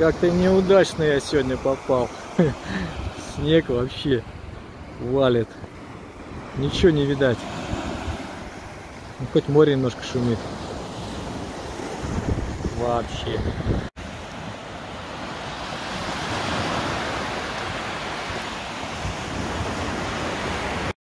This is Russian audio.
Как-то неудачно я сегодня попал. Снег вообще валит. Ничего не видать. Ну, хоть море немножко шумит. Вообще.